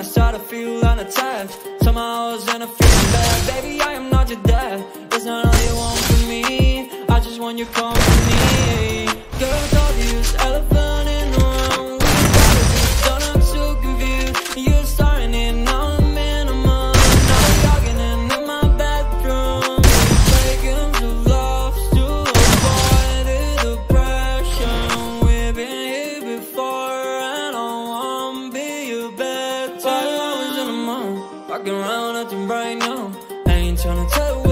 I start to feel unattached Somehow I was in a feeling bad. Baby, I am not your dad. It's not all you want from me. I just want you company. Fucking around nothing right now. I ain't tryna tell you.